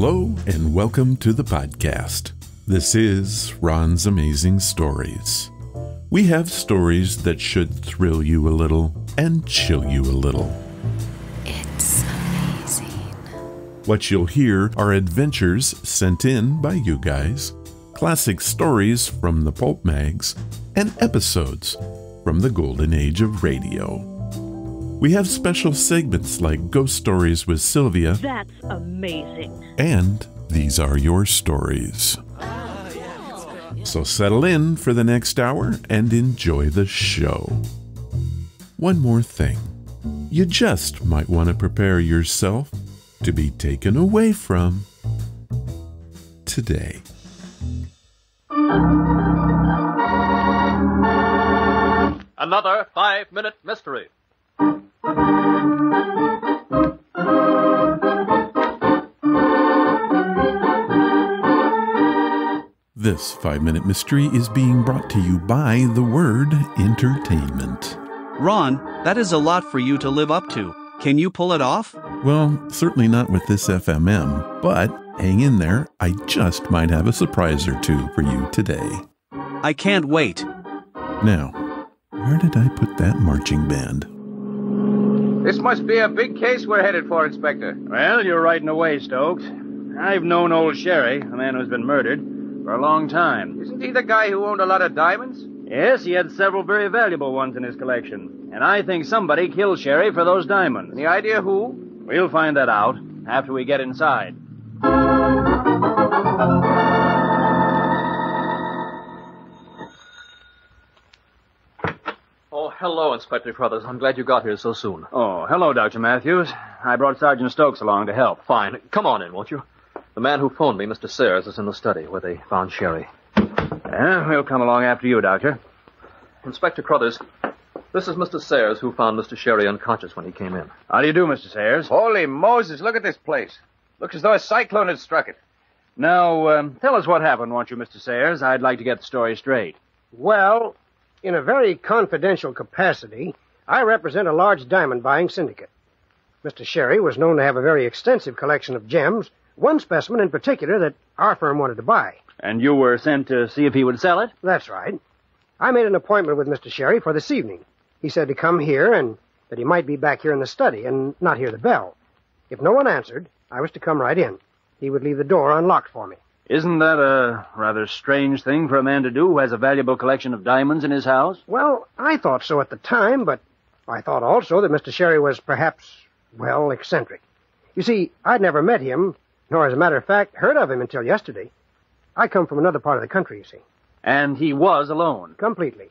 Hello, and welcome to the podcast. This is Ron's Amazing Stories. We have stories that should thrill you a little and chill you a little. It's amazing. What you'll hear are adventures sent in by you guys, classic stories from the pulp mags, and episodes from the golden age of radio. We have special segments like Ghost Stories with Sylvia That's amazing. and These Are Your Stories. So settle in for the next hour and enjoy the show. One more thing you just might want to prepare yourself to be taken away from today. Another five minute mystery. This five minute mystery is being brought to you by the word entertainment. Ron, that is a lot for you to live up to. Can you pull it off? Well, certainly not with this FMM, but hang in there. I just might have a surprise or two for you today. I can't wait. Now, where did I put that marching band? This must be a big case we're headed for, Inspector. Well, you're right in a way, Stokes. I've known old Sherry, the man who's been murdered, for a long time. Isn't he the guy who owned a lot of diamonds? Yes, he had several very valuable ones in his collection. And I think somebody killed Sherry for those diamonds. Any idea who? We'll find that out after we get inside. Hello, Inspector Crothers. I'm glad you got here so soon. Oh, hello, Dr. Matthews. I brought Sergeant Stokes along to help. Fine. Come on in, won't you? The man who phoned me, Mr. Sayers, is in the study where they found Sherry. Yeah, we'll come along after you, Doctor. Inspector Crothers, this is Mr. Sayers who found Mr. Sherry unconscious when he came in. How do you do, Mr. Sayers? Holy Moses, look at this place. Looks as though a cyclone had struck it. Now, um, tell us what happened, won't you, Mr. Sayers? I'd like to get the story straight. Well, in a very confidential capacity, I represent a large diamond buying syndicate. Mr. Sherry was known to have a very extensive collection of gems, one specimen in particular that our firm wanted to buy. And you were sent to see if he would sell it? That's right. I made an appointment with Mr. Sherry for this evening. He said to come here and that he might be back here in the study and not hear the bell. If no one answered, I was to come right in. He would leave the door unlocked for me. Isn't that a rather strange thing for a man to do who has a valuable collection of diamonds in his house? Well, I thought so at the time, but I thought also that Mr. Sherry was perhaps, well, eccentric. You see, I'd never met him, nor, as a matter of fact, heard of him until yesterday. I come from another part of the country, you see. And he was alone. Completely.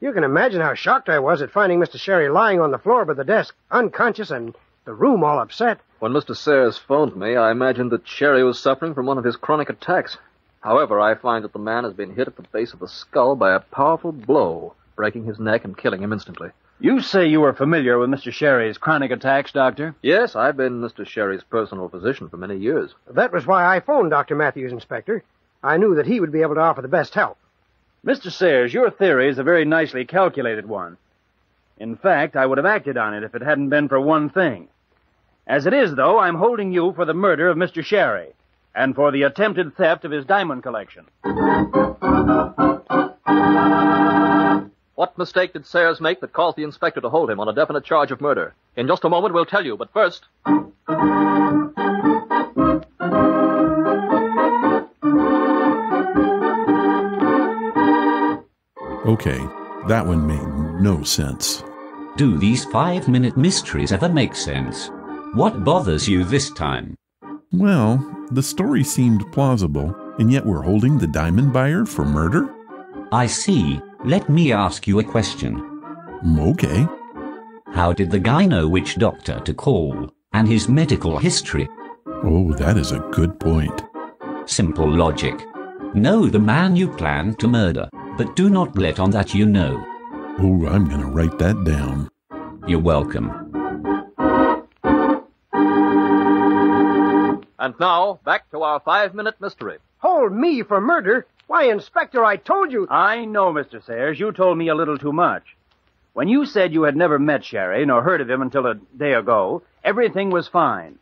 You can imagine how shocked I was at finding Mr. Sherry lying on the floor by the desk, unconscious, and the room all upset. When Mr. Sayers phoned me, I imagined that Sherry was suffering from one of his chronic attacks. However, I find that the man has been hit at the base of the skull by a powerful blow, breaking his neck and killing him instantly. You say you were familiar with Mr. Sherry's chronic attacks, Doctor? Yes, I've been Mr. Sherry's personal physician for many years. That was why I phoned Dr. Matthews, Inspector. I knew that he would be able to offer the best help. Mr. Sayers, your theory is a very nicely calculated one. In fact, I would have acted on it if it hadn't been for one thing. As it is, though, I'm holding you for the murder of Mr. Sherry and for the attempted theft of his diamond collection. What mistake did Sayers make that caused the inspector to hold him on a definite charge of murder? In just a moment, we'll tell you, but first. Okay, that one made no sense. Do these five minute mysteries ever make sense? What bothers you this time? Well, the story seemed plausible, and yet we're holding the diamond buyer for murder? I see. Let me ask you a question. Mm, Okay. How did the guy know which doctor to call and his medical history? Oh, that is a good point. Simple logic. Know the man you plan to murder, but do not let on that you know. Oh, I'm going to write that down. You're welcome. And now, back to our five minute mystery. Hold me for murder? Why, Inspector, I told you. I know, Mr. Sayers, you told me a little too much. When you said you had never met Sherry nor heard of him until a day ago, everything was fine.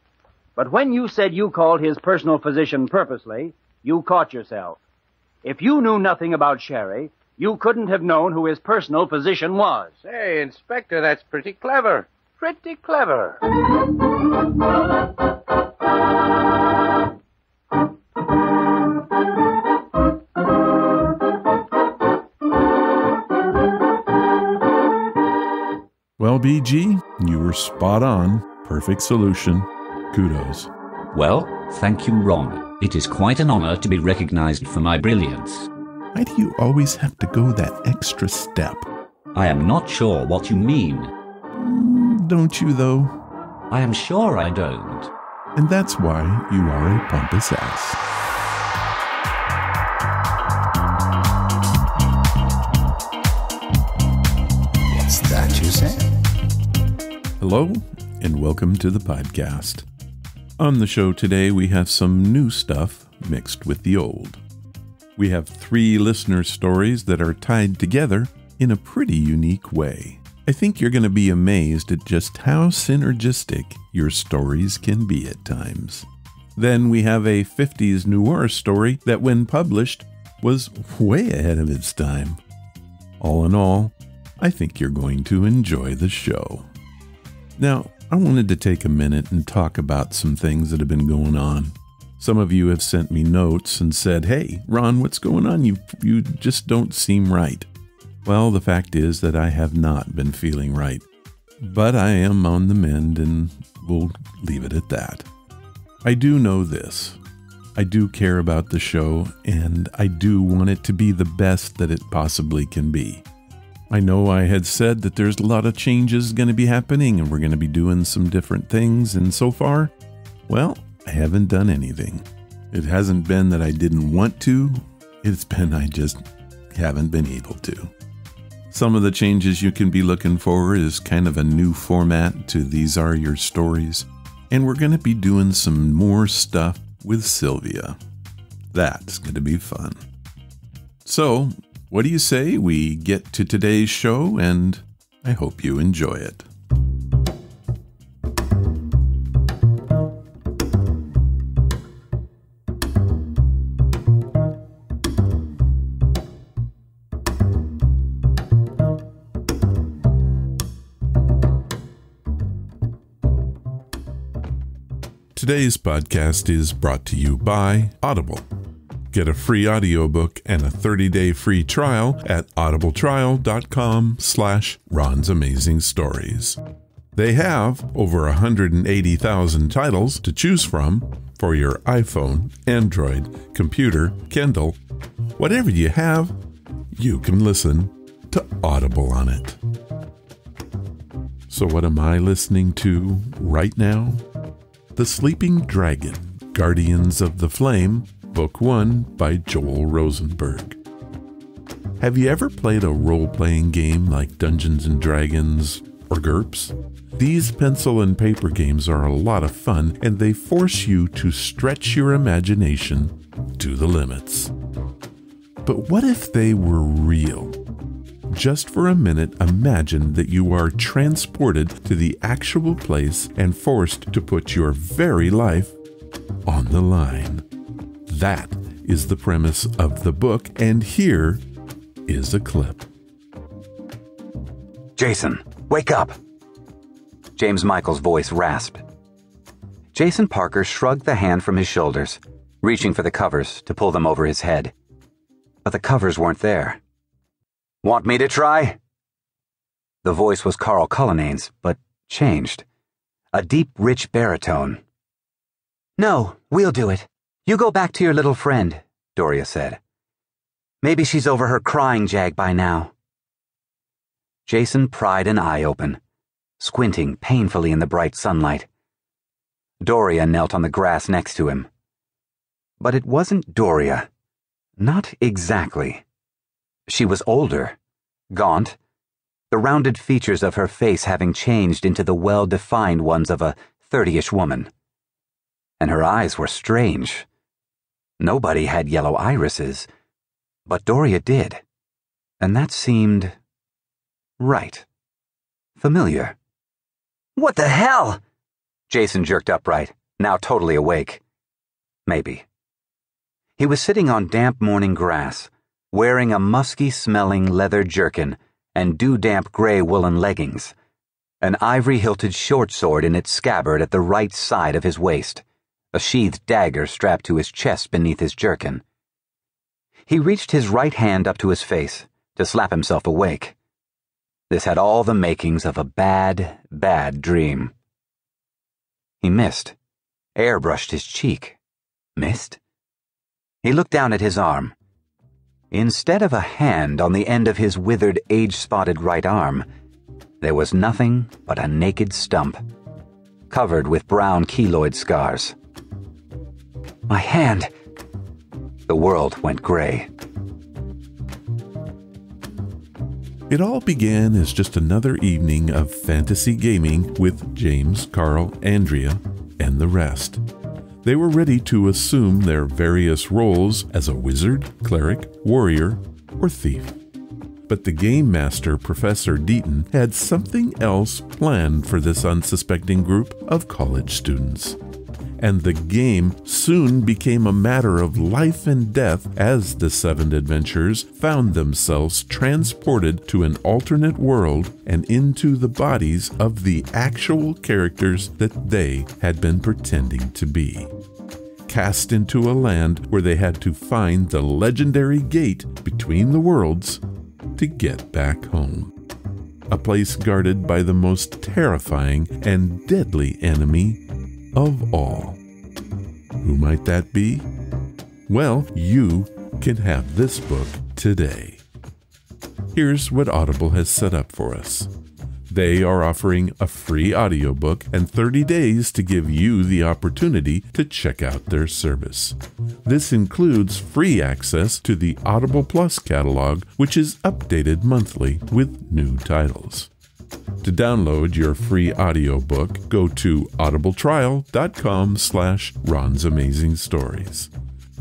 But when you said you called his personal physician purposely, you caught yourself. If you knew nothing about Sherry, you couldn't have known who his personal physician was. Say, Inspector, that's pretty clever. Pretty clever. Well, BG, you were spot on. Perfect solution. Kudos. Well, thank you, Ron. It is quite an honor to be recognized for my brilliance. Why do you always have to go that extra step? I am not sure what you mean. Don't you, though? I am sure I don't. And that's why you are a pompous ass. What's that you say? Hello, and welcome to the podcast. On the show today, we have some new stuff mixed with the old. We have three listener stories that are tied together in a pretty unique way. I think you're going to be amazed at just how synergistic your stories can be at times. Then we have a 50s noir story that, when published, was way ahead of its time. All in all, I think you're going to enjoy the show. Now, I wanted to take a minute and talk about some things that have been going on. Some of you have sent me notes and said, "Hey, Ron, what's going on? You you just don't seem right." Well, the fact is that I have not been feeling right. But I am on the mend and we'll leave it at that. I do know this. I do care about the show and I do want it to be the best that it possibly can be. I know I had said that there's a lot of changes going to be happening and we're going to be doing some different things, and so far, well, I haven't done anything. It hasn't been that I didn't want to, it's been I just haven't been able to. Some of the changes you can be looking for is kind of a new format to These Are Your Stories, and we're going to be doing some more stuff with Sylvia. That's going to be fun. So, what do you say we get to today's show and I hope you enjoy it. Today's podcast is brought to you by Audible. Get a free audiobook and a 30-day free trial at audibletrial.com slash Ron's Amazing Stories. They have over 180,000 titles to choose from for your iPhone, Android, computer, Kindle. Whatever you have, you can listen to Audible on it. So what am I listening to right now? The Sleeping Dragon, Guardians of the Flame, Book 1 by Joel Rosenberg. Have you ever played a role playing game like Dungeons and Dragons or GURPS? These pencil and paper games are a lot of fun and they force you to stretch your imagination to the limits. But what if they were real? Just for a minute, imagine that you are transported to the actual place and forced to put your very life on the line. That is the premise of the book, and here is a clip. Jason, wake up! James Michael's voice rasped. Jason Parker shrugged the hand from his shoulders, reaching for the covers to pull them over his head. But the covers weren't there. Want me to try? The voice was Karl Cullinane's, but changed. A deep, rich baritone. No, we'll do it. You go back to your little friend, Doria said. Maybe she's over her crying jag by now. Jason pried an eye open, squinting painfully in the bright sunlight. Doria knelt on the grass next to him. But it wasn't Doria. Not exactly. She was older, gaunt, the rounded features of her face having changed into the well defined ones of a thirtyish woman. And her eyes were strange. Nobody had yellow irises, but Doria did. And that seemed. right. Familiar. What the hell? Jason jerked upright, now totally awake. Maybe. He was sitting on damp morning grass, wearing a musky smelling leather jerkin and dew damp gray woolen leggings, an ivory hilted short sword in its scabbard at the right side of his waist, a sheathed dagger strapped to his chest beneath his jerkin. He reached his right hand up to his face to slap himself awake. This had all the makings of a bad, bad dream. He missed. Air brushed his cheek. Missed? He looked down at his arm. Instead of a hand on the end of his withered, age spotted right arm, there was nothing but a naked stump, covered with brown keloid scars. My hand! The world went gray. It all began as just another evening of fantasy gaming with James, Karl, Andrea, and the rest. They were ready to assume their various roles as a wizard, cleric, warrior, or thief. But the game master, Professor Deaton, had something else planned for this unsuspecting group of college students and the game soon became a matter of life and death as the seven adventurers found themselves transported to an alternate world and into the bodies of the actual characters that they had been pretending to be. Cast into a land where they had to find the legendary gate between the worlds to get back home. A place guarded by the most terrifying and deadly enemy of all. Who might that be? Well, you can have this book today. Here's what Audible has set up for us. They are offering a free audiobook and 30 days to give you the opportunity to check out their service. This includes free access to the Audible Plus catalog, which is updated monthly with new titles. To download your free audiobook, go to audibletrial.com slash Ron's Amazing Stories.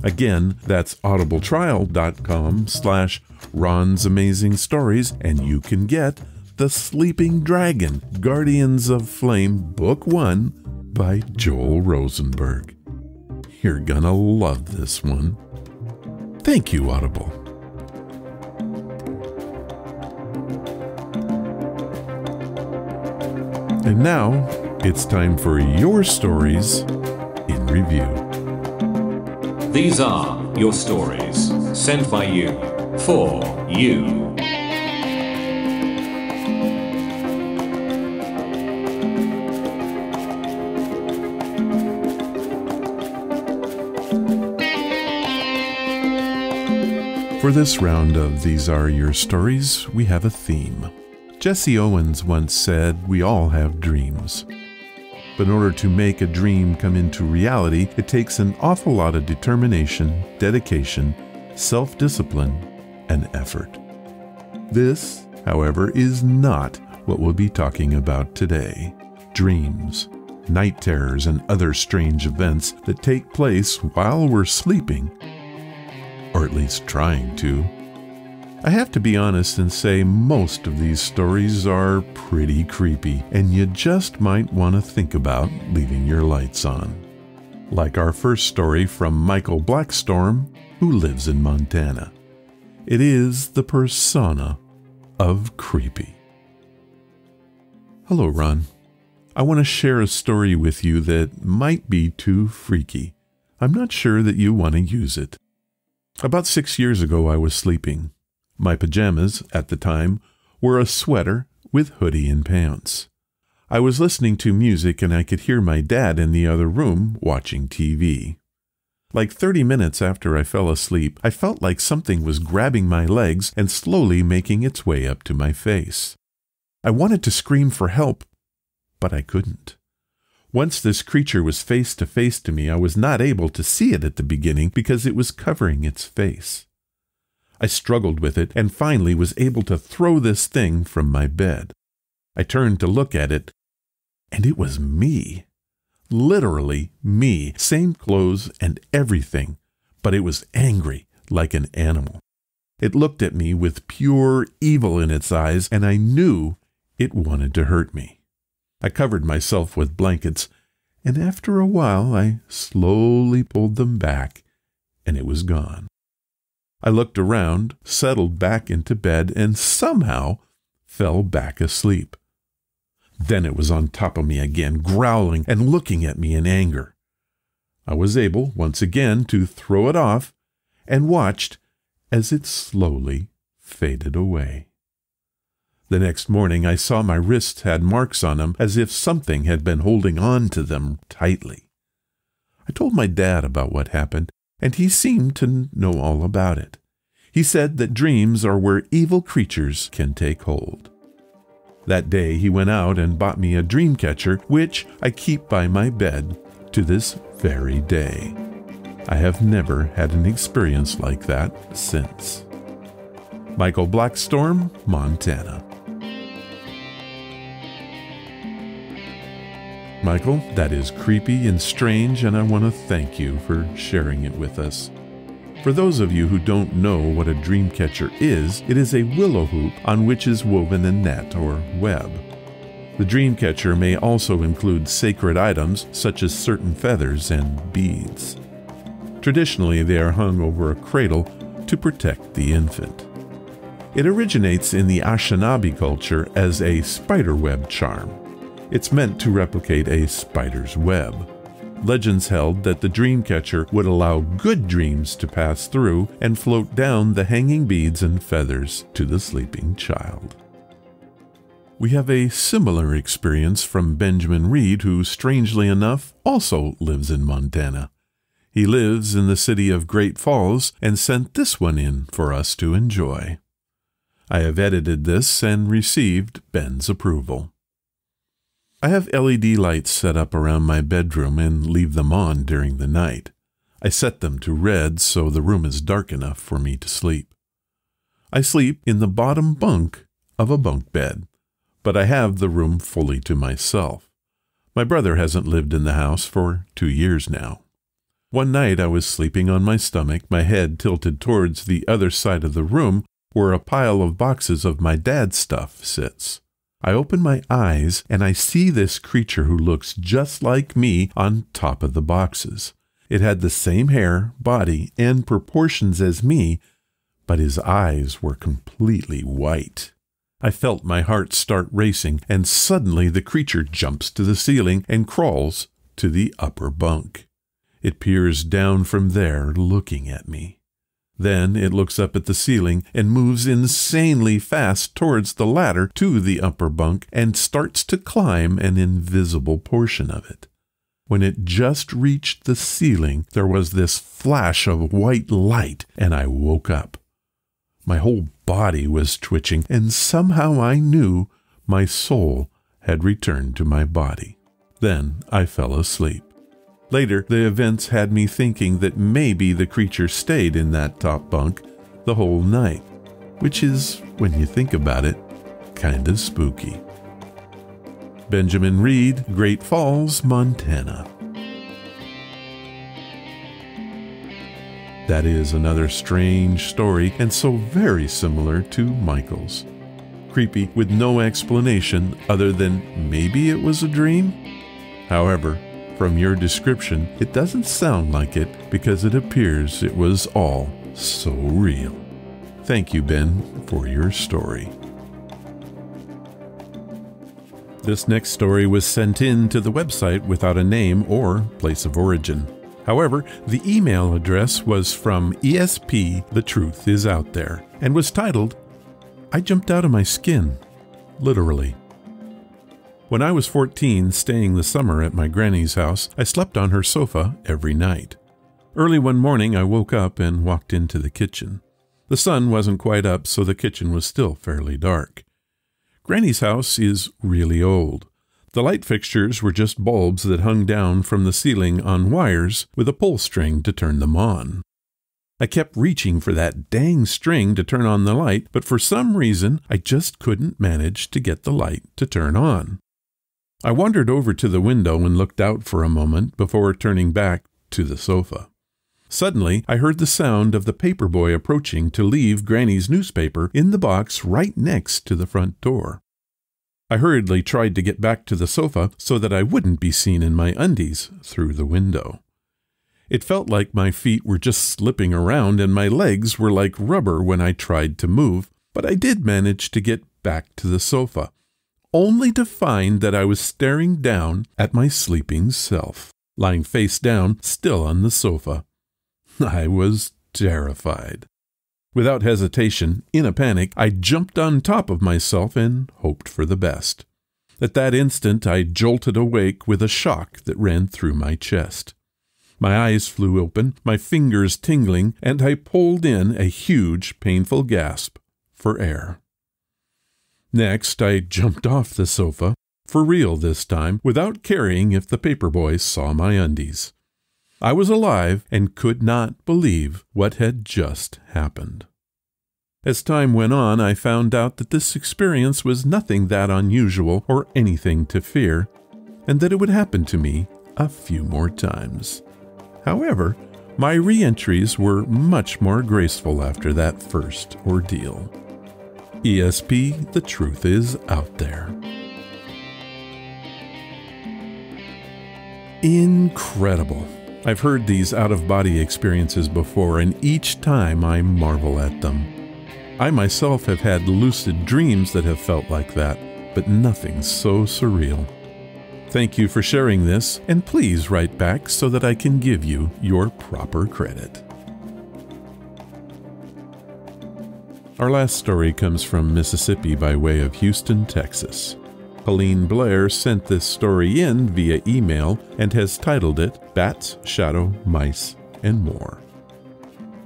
Again, that's audibletrial.com slash Ron's Amazing Stories, and you can get The Sleeping Dragon, Guardians of Flame, Book 1 by Joel Rosenberg. You're gonna love this one. Thank you, Audible. And now it's time for your stories in review. These are your stories, sent by you, for you. For this round of These Are Your Stories, we have a theme. Jesse Owens once said, We all have dreams. But in order to make a dream come into reality, it takes an awful lot of determination, dedication, self discipline, and effort. This, however, is not what we'll be talking about today dreams, night terrors, and other strange events that take place while we're sleeping, or at least trying to. I have to be honest and say most of these stories are pretty creepy, and you just might want to think about leaving your lights on. Like our first story from Michael Blackstorm, who lives in Montana. It is the persona of creepy. Hello, Ron. I want to share a story with you that might be too freaky. I'm not sure that you want to use it. About six years ago, I was sleeping. My pajamas, at the time, were a sweater with hoodie and pants. I was listening to music and I could hear my dad in the other room watching TV. Like 30 minutes after I fell asleep, I felt like something was grabbing my legs and slowly making its way up to my face. I wanted to scream for help, but I couldn't. Once this creature was face to face to me, I was not able to see it at the beginning because it was covering its face. I struggled with it and finally was able to throw this thing from my bed. I turned to look at it, and it was me. Literally me, same clothes and everything, but it was angry like an animal. It looked at me with pure evil in its eyes, and I knew it wanted to hurt me. I covered myself with blankets, and after a while I slowly pulled them back, and it was gone. I looked around, settled back into bed, and somehow fell back asleep. Then it was on top of me again, growling and looking at me in anger. I was able once again to throw it off and watched as it slowly faded away. The next morning I saw my wrists had marks on them as if something had been holding on to them tightly. I told my dad about what happened, and he seemed to know all about it. He said that dreams are where evil creatures can take hold. That day he went out and bought me a dream catcher, which I keep by my bed to this very day. I have never had an experience like that since. Michael Blackstorm, Montana. Michael, that is creepy and strange, and I want to thank you for sharing it with us. For those of you who don't know what a dreamcatcher is, it is a willow hoop on which is woven a net or web. The dreamcatcher may also include sacred items such as certain feathers and beads. Traditionally, they are hung over a cradle to protect the infant. It originates in the Anishinaabe culture as a spiderweb charm. It's meant to replicate a spider's web. Legends held that the dream catcher would allow good dreams to pass through and float down the hanging beads and feathers to the sleeping child. We have a similar experience from Benjamin Reed, who, strangely enough, also lives in Montana. He lives in the city of Great Falls and sent this one in for us to enjoy. I have edited this and received Ben's approval. I have LED lights set up around my bedroom and leave them on during the night. I set them to red so the room is dark enough for me to sleep. I sleep in the bottom bunk of a bunk bed, but I have the room fully to myself. My brother hasn't lived in the house for two years now. One night I was sleeping on my stomach, my head tilted towards the other side of the room where a pile of boxes of my dad's stuff sits. I open my eyes and I see this creature who looks just like me on top of the boxes. It had the same hair, body, and proportions as me, but his eyes were completely white. I felt my heart start racing, and suddenly the creature jumps to the ceiling and crawls to the upper bunk. It peers down from there, looking at me. Then it looks up at the ceiling and moves insanely fast towards the ladder to the upper bunk and starts to climb an invisible portion of it. When it just reached the ceiling, there was this flash of white light, and I woke up. My whole body was twitching, and somehow I knew my soul had returned to my body. Then I fell asleep. Later, the events had me thinking that maybe the creature stayed in that top bunk the whole night, which is, when you think about it, kinda spooky. Benjamin Reed, Great Falls, Montana. That is another strange story, and so very similar to Michael's. Creepy with no explanation other than maybe it was a dream? However, from your description, it doesn't sound like it because it appears it was all so real. Thank you, Ben, for your story. This next story was sent in to the website without a name or place of origin. However, the email address was from ESP The Truth Is Out There and was titled, I Jumped Out of My Skin, literally. When I was 14, staying the summer at my granny's house, I slept on her sofa every night. Early one morning, I woke up and walked into the kitchen. The sun wasn't quite up, so the kitchen was still fairly dark. Granny's house is really old. The light fixtures were just bulbs that hung down from the ceiling on wires with a pull string to turn them on. I kept reaching for that dang string to turn on the light, but for some reason I just couldn't manage to get the light to turn on. I wandered over to the window and looked out for a moment before turning back to the sofa. Suddenly, I heard the sound of the paper boy approaching to leave Granny's newspaper in the box right next to the front door. I hurriedly tried to get back to the sofa so that I wouldn't be seen in my undies through the window. It felt like my feet were just slipping around and my legs were like rubber when I tried to move, but I did manage to get back to the sofa, only to find that I was staring down at my sleeping self, lying face down, still on the sofa. I was terrified. Without hesitation, in a panic, I jumped on top of myself and hoped for the best. At that instant, I jolted awake with a shock that ran through my chest. My eyes flew open, my fingers tingling, and I pulled in a huge, painful gasp for air. Next, I jumped off the sofa, for real this time, without caring if the paper boys saw my undies. I was alive and could not believe what had just happened. As time went on, I found out that this experience was nothing that unusual or anything to fear, and that it would happen to me a few more times. However, my re entries were much more graceful after that first ordeal. ESP, the truth is out there. Incredible. I've heard these out of body experiences before, and each time I marvel at them. I myself have had lucid dreams that have felt like that, but nothing so surreal. Thank you for sharing this, and please write back so that I can give you your proper credit. Our last story comes from Mississippi by way of Houston, Texas. Helene Blair sent this story in via email and has titled it Bats, Shadow, Mice, and More.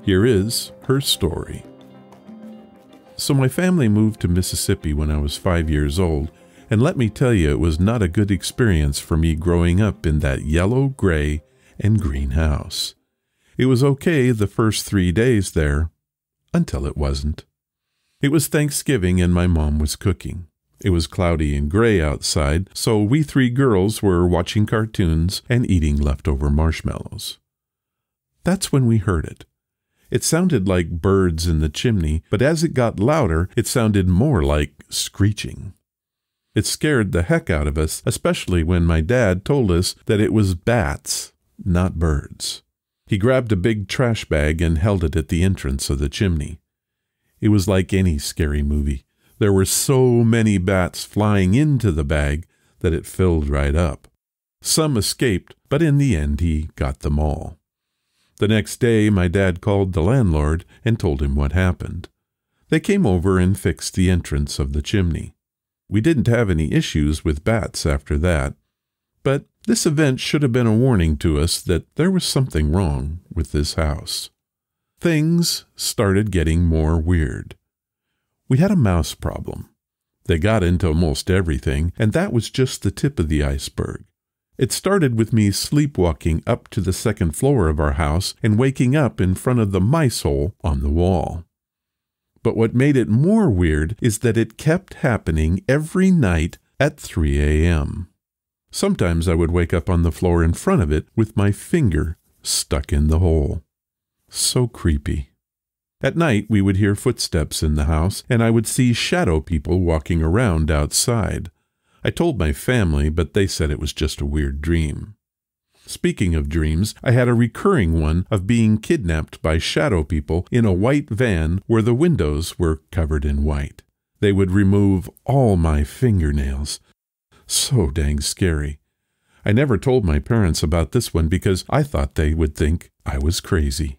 Here is her story. So, my family moved to Mississippi when I was five years old, and let me tell you, it was not a good experience for me growing up in that yellow, gray, and green house. It was okay the first three days there, until it wasn't. It was Thanksgiving and my mom was cooking. It was cloudy and gray outside, so we three girls were watching cartoons and eating leftover marshmallows. That's when we heard it. It sounded like birds in the chimney, but as it got louder, it sounded more like screeching. It scared the heck out of us, especially when my dad told us that it was bats, not birds. He grabbed a big trash bag and held it at the entrance of the chimney. It was like any scary movie. There were so many bats flying into the bag that it filled right up. Some escaped, but in the end he got them all. The next day, my dad called the landlord and told him what happened. They came over and fixed the entrance of the chimney. We didn't have any issues with bats after that, but this event should have been a warning to us that there was something wrong with this house. Things started getting more weird. We had a mouse problem. They got into almost everything, and that was just the tip of the iceberg. It started with me sleepwalking up to the second floor of our house and waking up in front of the mice hole on the wall. But what made it more weird is that it kept happening every night at 3 a.m. Sometimes I would wake up on the floor in front of it with my finger stuck in the hole. So creepy. At night, we would hear footsteps in the house, and I would see shadow people walking around outside. I told my family, but they said it was just a weird dream. Speaking of dreams, I had a recurring one of being kidnapped by shadow people in a white van where the windows were covered in white. They would remove all my fingernails. So dang scary. I never told my parents about this one because I thought they would think I was crazy.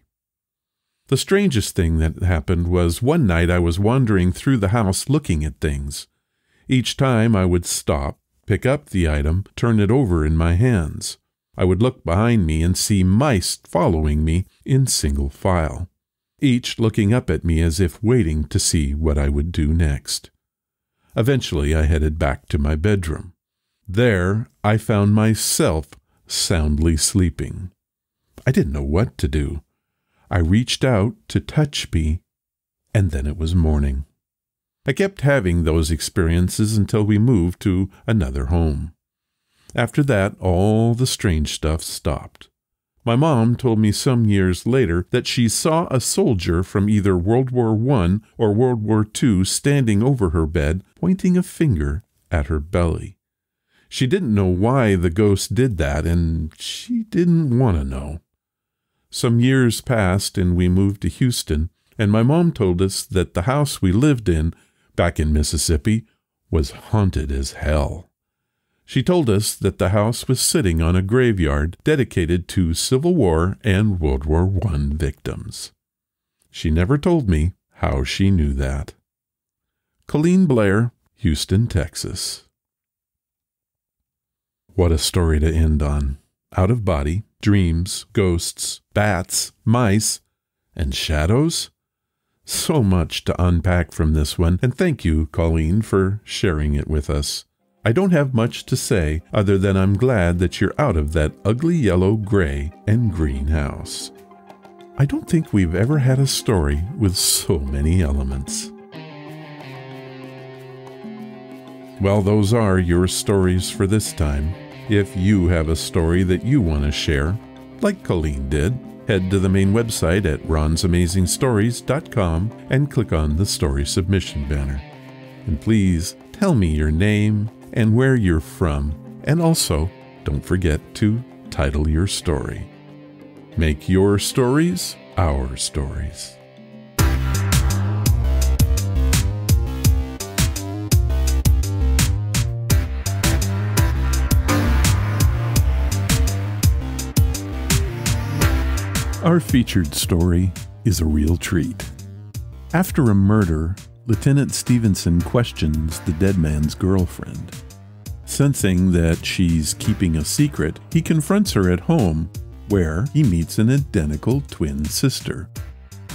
The strangest thing that happened was one night I was wandering through the house looking at things. Each time I would stop, pick up the item, turn it over in my hands. I would look behind me and see mice following me in single file, each looking up at me as if waiting to see what I would do next. Eventually, I headed back to my bedroom. There, I found myself soundly sleeping. I didn't know what to do. I reached out to touch me, and then it was morning. I kept having those experiences until we moved to another home. After that, all the strange stuff stopped. My mom told me some years later that she saw a soldier from either World War I or World War II standing over her bed, pointing a finger at her belly. She didn't know why the ghost did that, and she didn't want to know. Some years passed, and we moved to Houston, and my mom told us that the house we lived in back in Mississippi was haunted as hell. She told us that the house was sitting on a graveyard dedicated to Civil War and World War I victims. She never told me how she knew that. Colleen Blair, Houston, Texas. What a story to end on. Out of body, dreams, ghosts, bats, mice, and shadows? So much to unpack from this one, and thank you, Colleen, for sharing it with us. I don't have much to say other than I'm glad that you're out of that ugly yellow, gray, and green house. I don't think we've ever had a story with so many elements. Well, those are your stories for this time. If you have a story that you want to share, like Colleen did, head to the main website at ronsamazingstories.com and click on the story submission banner. And please tell me your name and where you're from, and also don't forget to title your story. Make your stories our stories. Our featured story is a real treat. After a murder, Lieutenant Stevenson questions the dead man's girlfriend. Sensing that she's keeping a secret, he confronts her at home, where he meets an identical twin sister.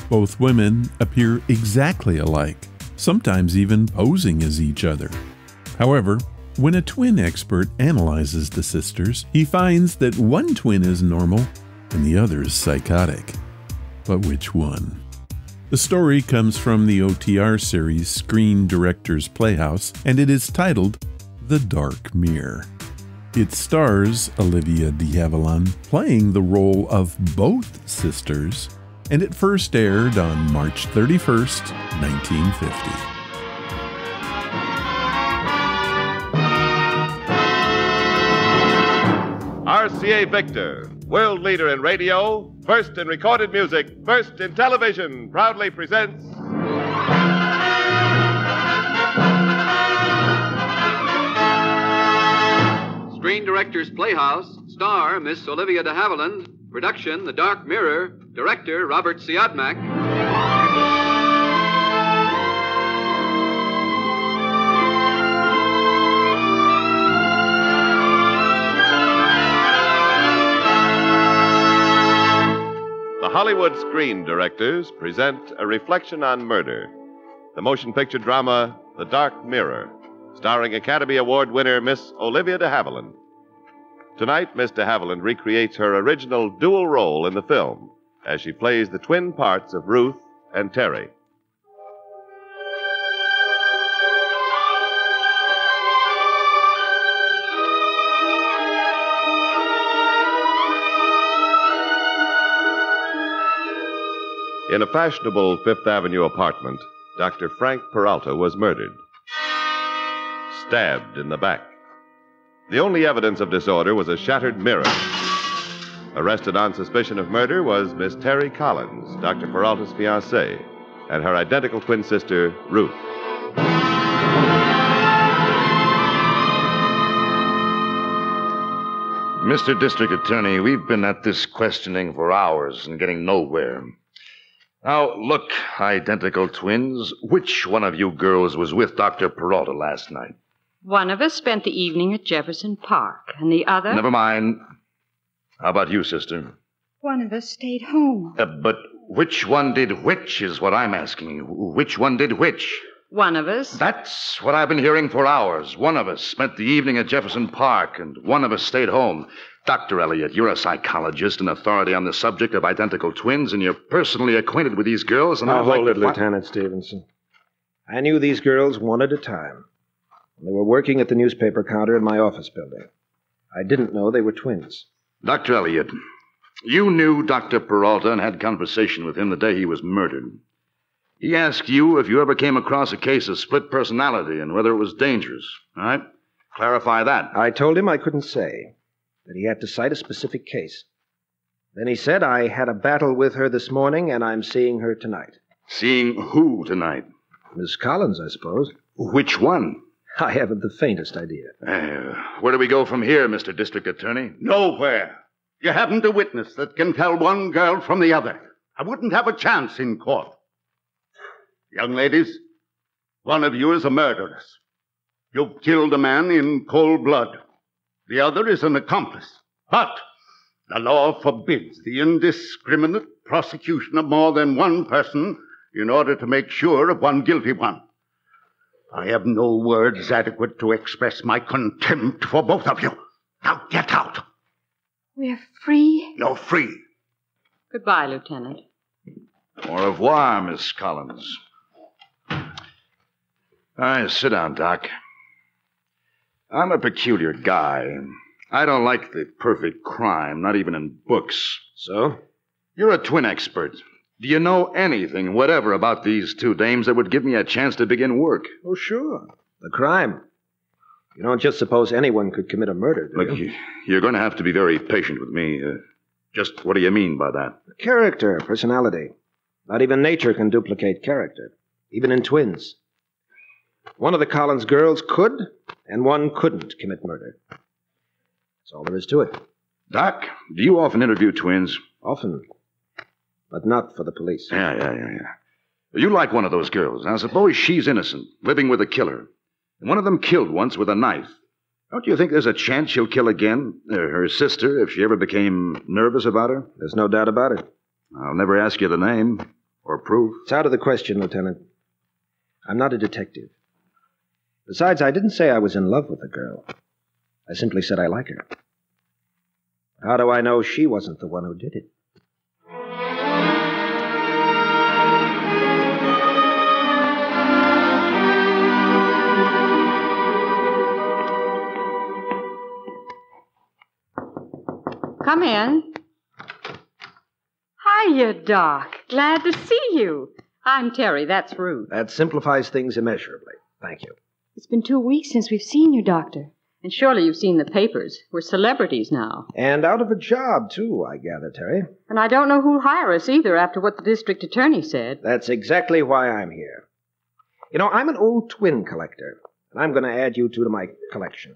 Both women appear exactly alike, sometimes even posing as each other. However, when a twin expert analyzes the sisters, he finds that one twin is normal and the other is psychotic. But which one? The story comes from the OTR series Screen Directors Playhouse, and it is titled The Dark Mirror. It stars Olivia de Havilland playing the role of both sisters, and it first aired on March 31st, 1950. RCA Victor, world leader in radio, first in recorded music, first in television, proudly presents. Screen Directors Playhouse, star Miss Olivia de Havilland, production The Dark Mirror, director Robert Siodmak. Hollywood Screen Directors present a reflection on murder. The motion picture drama The Dark Mirror, starring Academy Award winner Miss Olivia de Havilland. Tonight, Miss de Havilland recreates her original dual role in the film as she plays the twin parts of Ruth and Terry. In a fashionable Fifth Avenue apartment, Dr. Frank Peralta was murdered. Stabbed in the back. The only evidence of disorder was a shattered mirror. Arrested on suspicion of murder was Miss Terry Collins, Dr. Peralta's fiancée, and her identical twin sister, Ruth. Mr. District Attorney, we've been at this questioning for hours and getting nowhere. Now, look, identical twins, which one of you girls was with Dr. Peralta last night? One of us spent the evening at Jefferson Park, and the other. Never mind. How about you, sister? One of us stayed home. Uh, but which one did which is what I'm asking you. Which one did which? One of us. That's what I've been hearing for hours. One of us spent the evening at Jefferson Park, and one of us stayed home. Dr. Elliot, you're a psychologist and authority on the subject of identical twins, and you're personally acquainted with these girls, and Now, I'd like hold to it, Lieutenant Stevenson. I knew these girls one at a time. They were working at the newspaper counter in my office building. I didn't know they were twins. Dr. Elliot, you knew Dr. Peralta and had conversation with him the day he was murdered. He asked you if you ever came across a case of split personality and whether it was dangerous. All right? Clarify that. I told him I couldn't say, that he had to cite a specific case. Then he said I had a battle with her this morning, and I'm seeing her tonight. Seeing who tonight? Miss Collins, I suppose. Which one? I haven't the faintest idea. Uh, where do we go from here, Mr. District Attorney? Nowhere. You haven't a witness that can tell one girl from the other. I wouldn't have a chance in court. Young ladies, one of you is a murderess. You've killed a man in cold blood. The other is an accomplice. But the law forbids the indiscriminate prosecution of more than one person in order to make sure of one guilty one. I have no words adequate to express my contempt for both of you. Now get out. We're free? You're free. Goodbye, Lieutenant. Au revoir, Miss Collins. All right, sit down, Doc. I'm a peculiar guy. I don't like the perfect crime, not even in books. So? You're a twin expert. Do you know anything, whatever, about these two dames that would give me a chance to begin work? Oh, sure. The crime. You don't just suppose anyone could commit a murder, do Look, you? you- you're going to have to be very patient with me. Uh, just what do you mean by that? Character, personality. Not even nature can duplicate character, even in twins. One of the Collins girls could, and one couldn't commit murder. That's all there is to it. Doc, do you often interview twins? Often. But not for the police. Yeah, yeah, yeah, yeah. You like one of those girls. Now, suppose she's innocent, living with a killer. And one of them killed once with a knife. Don't you think there's a chance she'll kill again? Her sister, if she ever became nervous about her? There's no doubt about it. I'll never ask you the name or proof. It's out of the question, Lieutenant. I'm not a detective. Besides, I didn't say I was in love with the girl. I simply said I like her. How do I know she wasn't the one who did it? Come in. Hiya, Doc. Glad to see you. I'm Terry. That's Ruth. That simplifies things immeasurably. Thank you. It's been two weeks since we've seen you, Doctor. And surely you've seen the papers. We're celebrities now. And out of a job, too, I gather, Terry. And I don't know who'll hire us either after what the district attorney said. That's exactly why I'm here. You know, I'm an old twin collector, and I'm going to add you two to my collection.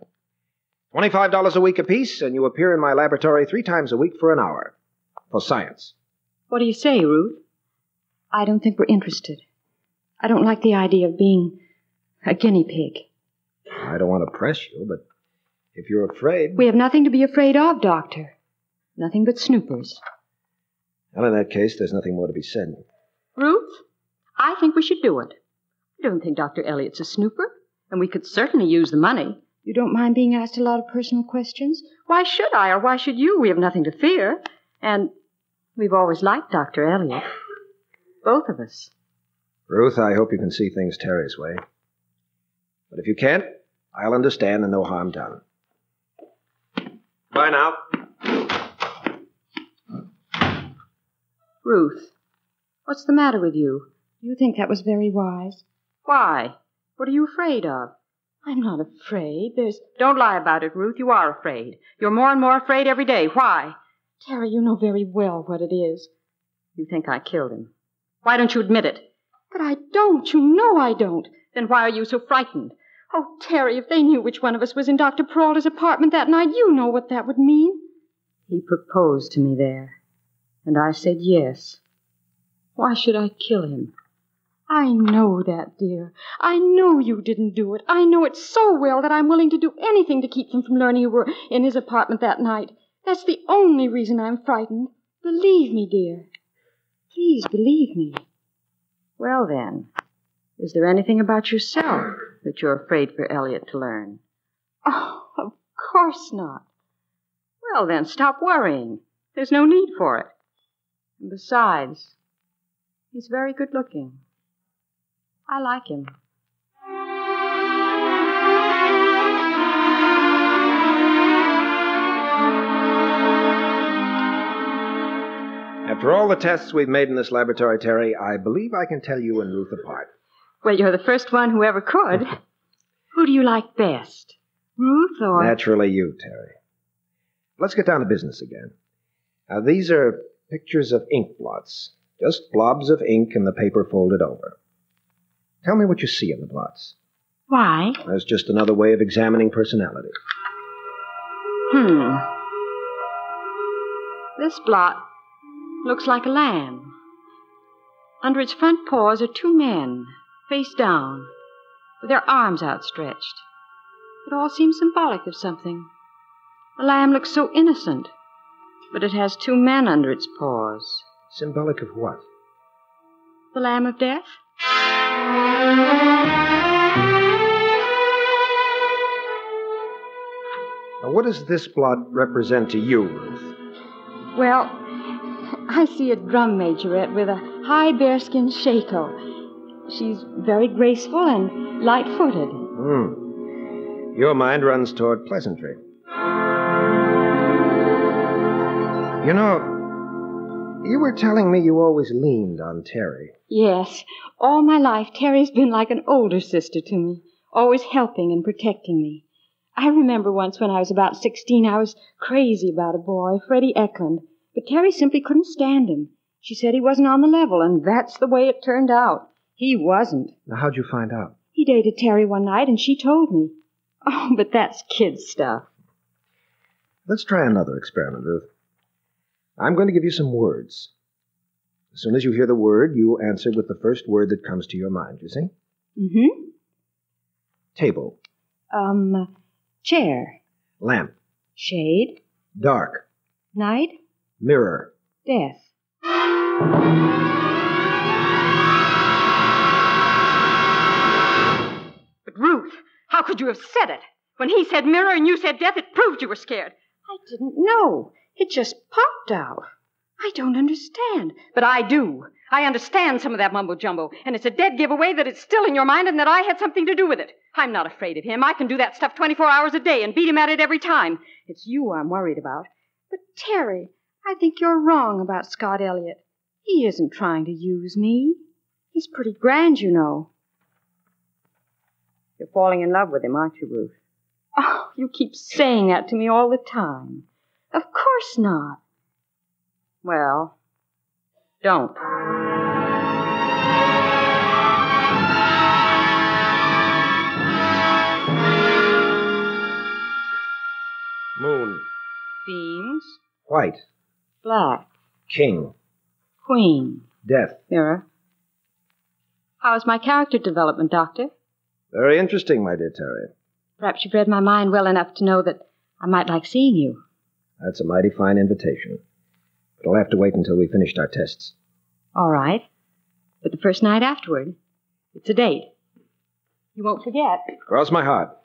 $25 a week apiece, and you appear in my laboratory three times a week for an hour. For science. What do you say, Ruth? I don't think we're interested. I don't like the idea of being a guinea pig. I don't want to press you, but if you're afraid. We have nothing to be afraid of, Doctor. Nothing but snoopers. Well, in that case, there's nothing more to be said. Ruth, I think we should do it. I don't think Dr. Elliott's a snooper, and we could certainly use the money. You don't mind being asked a lot of personal questions? Why should I, or why should you? We have nothing to fear. And we've always liked Dr. Elliott. Both of us. Ruth, I hope you can see things Terry's way. But if you can't, I'll understand and no harm done. Bye now. Ruth, what's the matter with you? You think that was very wise? Why? What are you afraid of? I'm not afraid. There's. Don't lie about it, Ruth. You are afraid. You're more and more afraid every day. Why? Terry, you know very well what it is. You think I killed him. Why don't you admit it? But I don't. You know I don't. Then why are you so frightened? Oh, Terry, if they knew which one of us was in Dr. Peralta's apartment that night, you know what that would mean. He proposed to me there, and I said yes. Why should I kill him? I know that, dear. I know you didn't do it. I know it so well that I'm willing to do anything to keep them from learning you were in his apartment that night. That's the only reason I'm frightened. Believe me, dear. Please believe me. Well, then, is there anything about yourself that you're afraid for Elliot to learn? Oh, of course not. Well, then, stop worrying. There's no need for it. And besides, he's very good looking. I like him. After After all the tests we've made in this laboratory, Terry, I believe I can tell you and Ruth apart. Well, you're the first one who ever could. who do you like best? Ruth or. Naturally, you, Terry. Let's get down to business again. Now, these are pictures of ink blots, just blobs of ink in the paper folded over. Tell me what you see in the blots. Why? That's just another way of examining personality. Hmm. This blot looks like a lamb. Under its front paws are two men, face down, with their arms outstretched. It all seems symbolic of something. The lamb looks so innocent, but it has two men under its paws. Symbolic of what? The lamb of death? Now, what does this blot represent to you, Ruth? Well, I see a drum majorette with a high bearskin shako. She's very graceful and light footed. Hmm. Your mind runs toward pleasantry. You know, you were telling me you always leaned on Terry. Yes, all my life, Terry's been like an older sister to me, always helping and protecting me. I remember once when I was about 16, I was crazy about a boy, Freddie Eklund, but Terry simply couldn't stand him. She said he wasn't on the level, and that's the way it turned out. He wasn't. Now, how'd you find out? He dated Terry one night, and she told me. Oh, but that's kid stuff. Let's try another experiment, Ruth. I'm going to give you some words. As soon as you hear the word, you answer with the first word that comes to your mind, you see? Mm-hmm. Table, Um, chair, lamp, shade, dark, night, mirror. death. But Ruth, how could you have said it? When he said mirror and you said death, it proved you were scared. I didn't know. It just popped out. I don't understand. But I do. I understand some of that mumbo jumbo, and it's a dead giveaway that it's still in your mind and that I had something to do with it. I'm not afraid of him. I can do that stuff 24 hours a day and beat him at it every time. It's you I'm worried about. But Terry, I think you're wrong about Scott Elliott. He isn't trying to use me. He's pretty grand, you know. You're falling in love with him, aren't you, Ruth? Oh, you keep saying that to me all the time. Of course not. Well, don't. Moon, Beans, white, black, king, queen, death. mirror. How's my character development, Doctor? Very interesting, my dear Terry. Perhaps you've read my mind well enough to know that I might like seeing you. That's a mighty fine invitation. But I'll have to wait until we've finished our tests. All right. But the first night afterward, it's a date. You won't forget. Cross my heart.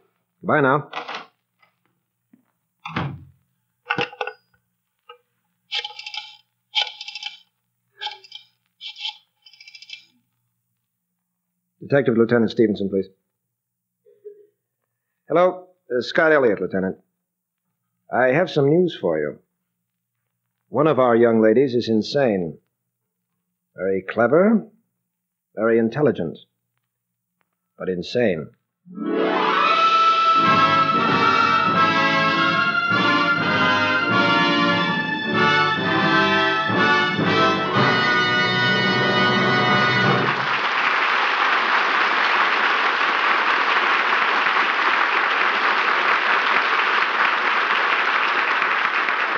Bye now. Detective Lieutenant Stevenson, please. Hello, uh, Scott Elliott, Lieutenant. I have some news for you. One of our young ladies is insane. Very clever, very intelligent, but insane.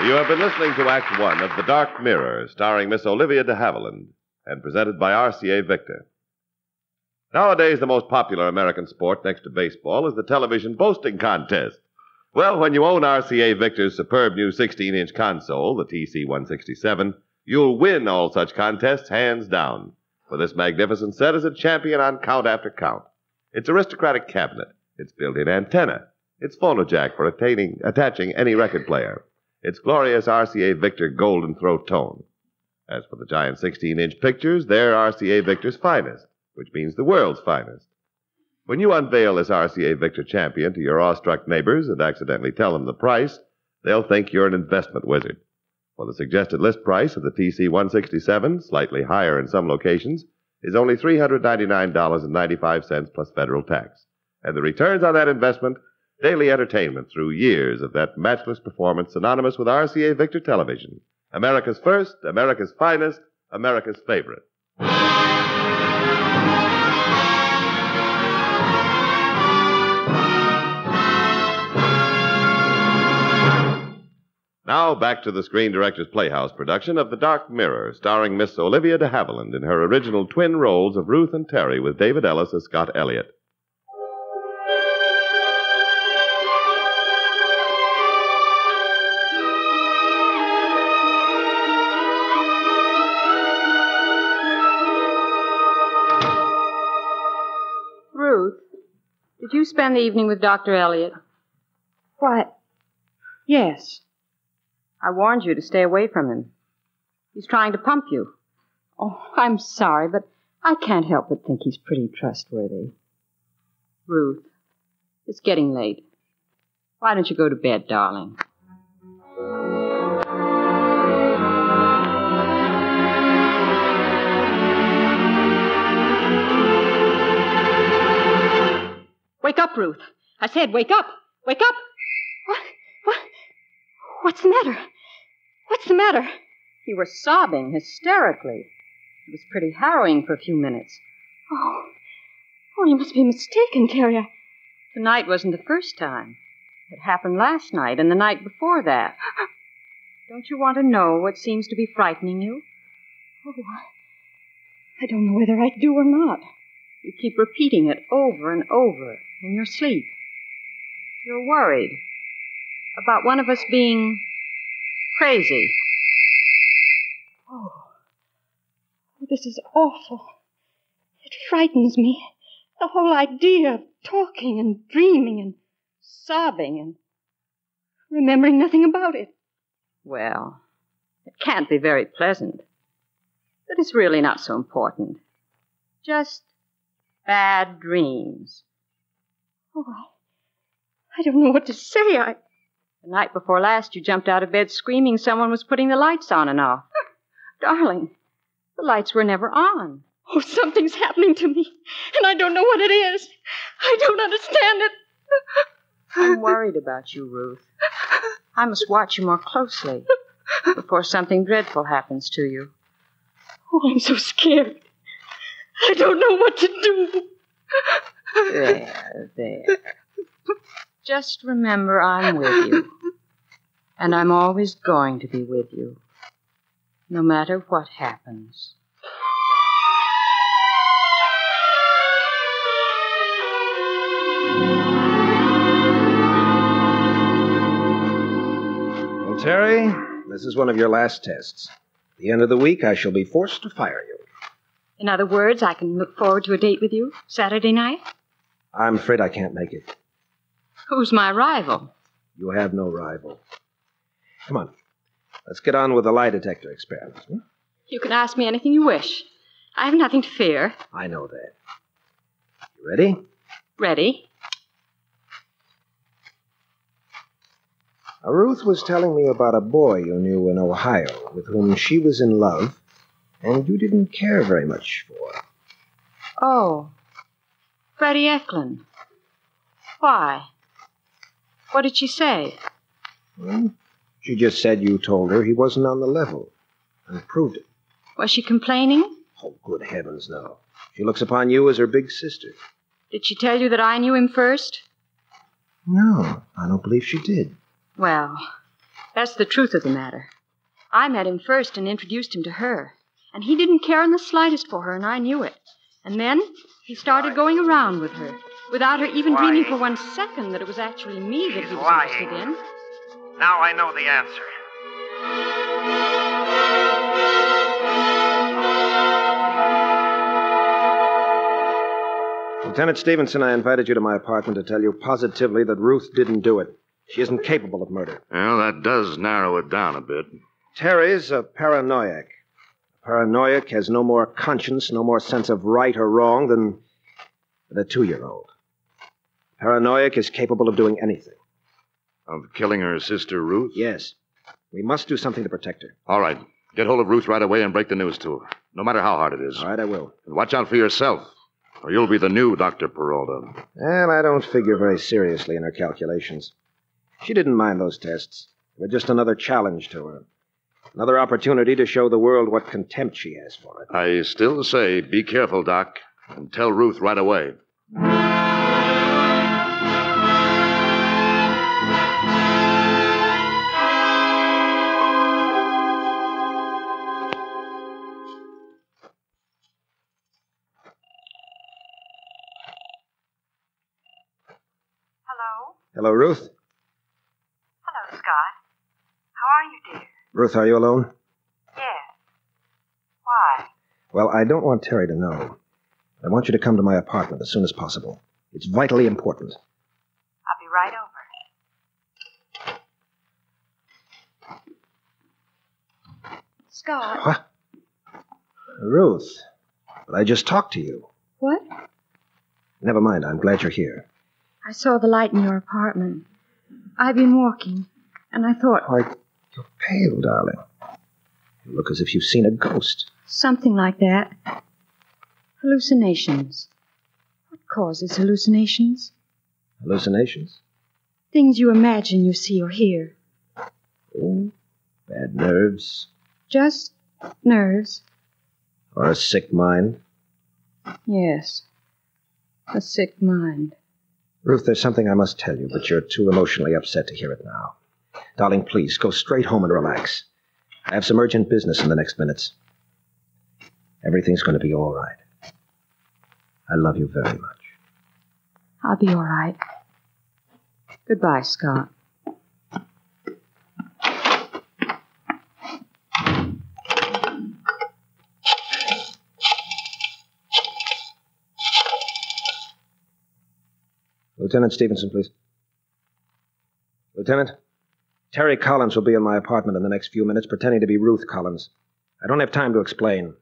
You have been listening to Act One of The Dark Mirror, starring Miss Olivia de Havilland, and presented by RCA Victor. Nowadays, the most popular American sport next to baseball is the television boasting contest. Well, when you own RCA Victor's superb new 16 inch console, the TC 167, you'll win all such contests hands down. For this magnificent set is a champion on count after count. Its aristocratic cabinet, its built in antenna, its phonojack for attaining, attaching any record player, its glorious RCA Victor golden throat tone. As for the giant 16 inch pictures, they're RCA Victor's finest, which means the world's finest. When you unveil this RCA Victor champion to your awestruck neighbors and accidentally tell them the price, they'll think you're an investment wizard. For the suggested list price of the TC 167, slightly higher in some locations, is only $399.95 plus federal tax. And the returns on that investment, daily entertainment through years of that matchless performance synonymous with RCA Victor Television. America's first, America's finest, America's favorite. Now back to the Screen Directors Playhouse production of The Dark Mirror, starring Miss Olivia de Havilland in her original twin roles of Ruth and Terry with David Ellis as Scott Elliott. Spend the evening with Dr. Elliot? What? Yes. I warned you to stay away from him. He's trying to pump you. oh, I'm sorry, but I can't help but think he's pretty trustworthy. Ruth, it's getting late. Why don't you go to bed, darling? Wake up, Ruth. I said, wake up. Wake up. What? What? What's the matter? What's the matter? You were sobbing hysterically. It was pretty harrowing for a few minutes. Oh. Oh, you must be mistaken, Terry. I- Tonight wasn't the first time. It happened last night and the night before that. Don't you want to know what seems to be frightening you? Oh, I, I don't know whether I do or not. You keep repeating it over and over in your sleep. You're worried about one of us being crazy. Oh, this is awful. It frightens me. The whole idea of talking and dreaming and sobbing and remembering nothing about it. Well, it can't be very pleasant. But it's really not so important. Just bad dreams. Oh, I, I don't know what to say. I. The night before last, you jumped out of bed screaming someone was putting the lights on and off. Darling, the lights were never on. Oh, something's happening to me, and I don't know what it is. I don't understand it. I'm worried about you, Ruth. I must watch you more closely before something dreadful happens to you. Oh, I'm so scared. I don't know what to do. There, there. Just remember I'm with you. And I'm always going to be with you. No matter what happens. Well, Terry, this is one of your last tests. At the end of the week, I shall be forced to fire you. In other words, I can look forward to a date with you Saturday night? I'm afraid I can't make it. Who's my rival? You have no rival. Come on. Let's get on with the lie detector experiment. hmm? You can ask me anything you wish. I have nothing to fear. I know that. You ready? Ready? Now, Ruth was telling me about a boy you knew in Ohio with whom she was in love, and you didn't care very much for. Oh. Freddie Eklund. Why? What did she say? Hmm? She just said you told her he wasn't on the level, and proved it. Was she complaining? Oh, good heavens, no. She looks upon you as her big sister. Did she tell you that I knew him first? No, I don't believe she did. Well, that's the truth of the matter. I met him first and introduced him to her. And he didn't care in the slightest for her, and I knew it. And then he started going around with her, without her even dreaming for one second that it was actually me that he was lying. interested in. Now I know the answer. Lieutenant Stevenson, I invited you to my apartment to tell you positively that Ruth didn't do it. She isn't capable of murder. Well, that does narrow it down a bit. Terry's a paranoiac. Paranoiac has no more conscience, no more sense of right or wrong than, than a two year old. Paranoiac is capable of doing anything. Of killing her sister Ruth? Yes. We must do something to protect her. All right. Get hold of Ruth right away and break the news to her, no matter how hard it is. All right, I will. And watch out for yourself, or you'll be the new Dr. Peralta. Well, I don't figure very seriously in her calculations. She didn't mind those tests. They were just another challenge to her. Another opportunity to show the world what contempt she has for it. I still say be careful, Doc, and tell Ruth right away. Hello? Hello, Ruth. Hello, Scott. How are you, dear? Ruth, are you alone? Yes. Why? Well, I don't want Terry to know. I want you to come to my apartment as soon as possible. It's vitally important. I'll be right over. Scott. What? Ruth, but I just talked to you. What? Never mind, I'm glad you're here. I saw the light in your apartment. I've been walking, and I thought Why, you're pale, darling. You look as if you've seen a ghost. something like that. Hallucinations. What causes hallucinations? Hallucinations? Things you imagine you see or hear. Oh, bad nerves. Just nerves. Or a sick mind. Yes. A sick mind. Ruth, there's something I must tell you, but you're too emotionally upset to hear it now. Darling, please, go straight home and relax. I have some urgent business in the next minutes. Everything's going to be all right. I love you very much. I'll be all right. Goodbye, Scott. Lieutenant Stevenson, please. Lieutenant, Terry Collins will be in my apartment in the next few minutes pretending to be Ruth Collins. I don't have time to explain.